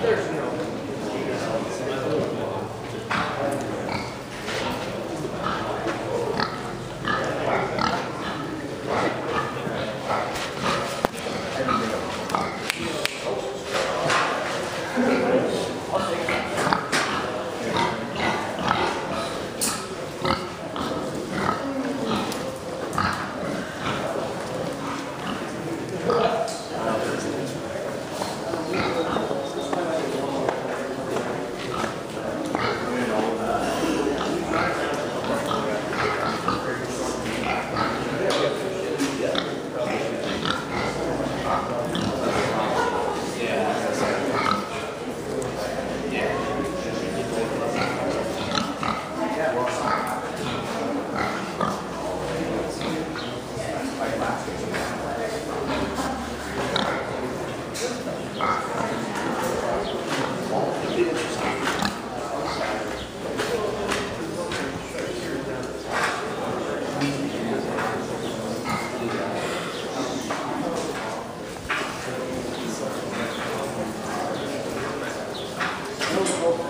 Thursday. Obrigado.